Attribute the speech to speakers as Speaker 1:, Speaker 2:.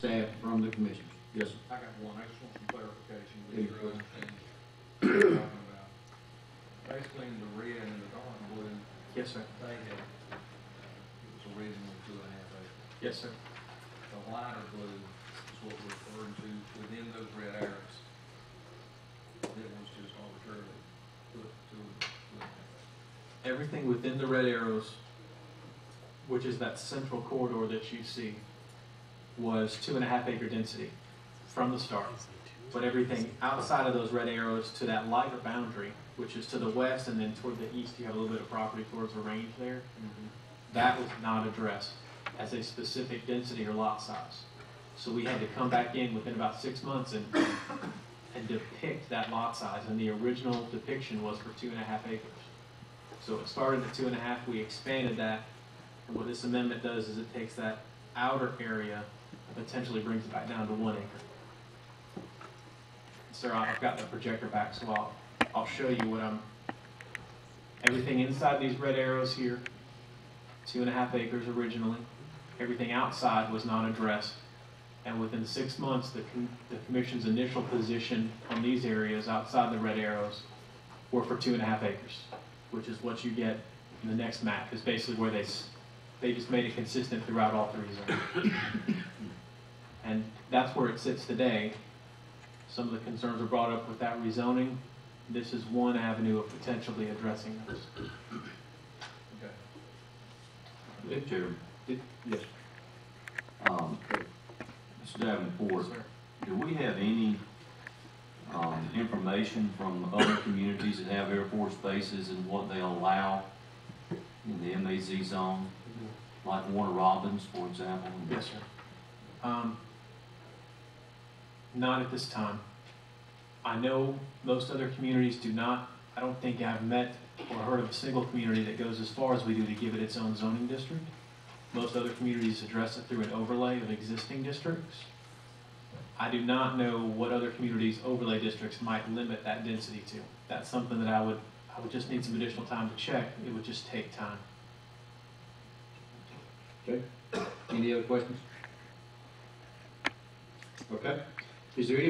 Speaker 1: staff from the commissioners. Yes, sir.
Speaker 2: I got one, I just want some clarification, with your understanding what you're talking about. Basically, in the red and the dark blue,
Speaker 3: Yes, sir.
Speaker 2: they had, it was originally two and a half acres.
Speaker 3: Yes, sir.
Speaker 2: The lighter blue is what we're referring to within those red arrows. It was just arbitrarily put to, and a half acres.
Speaker 3: Everything within the red arrows, which is that central corridor that you see, was two and a half acre density from the start. But everything outside of those red arrows to that lighter boundary, which is to the west and then toward the east, you have a little bit of property towards the range there. Mm-hmm. That was not addressed as a specific density or lot size. So we had to come back in within about six months and, and depict that lot size. And the original depiction was for two and a half acres. So it started at two and a half, we expanded that. And what this amendment does is it takes that outer area potentially brings it back down to one acre. Sir, I've got the projector back, so I'll, I'll show you what I'm, everything inside these red arrows here, two and a half acres originally. Everything outside was not addressed. And within six months, the, com- the commission's initial position on these areas outside the red arrows were for two and a half acres, which is what you get in the next map, is basically where they, they just made it consistent throughout all three zones. And that's where it sits today. Some of the concerns are brought up with that rezoning. This is one avenue of potentially addressing those.
Speaker 1: Chairman.
Speaker 3: Did-
Speaker 1: Yes.
Speaker 4: Um, Mr. Davenport,
Speaker 3: Sir.
Speaker 4: do we have any, um, information from other communities that have Air Force bases and what they allow in the MAZ zone? Like Warner Robins, for example?
Speaker 3: Yes, sir. Um, not at this time. I know most other communities do not, I don't think I've met or heard of a single community that goes as far as we do to give it its own zoning district. Most other communities address it through an overlay of existing districts. I do not know what other communities' overlay districts might limit that density to. That's something that I would, I would just need some additional time to check. It would just take time.
Speaker 1: Okay. Any other questions? Okay. Is there any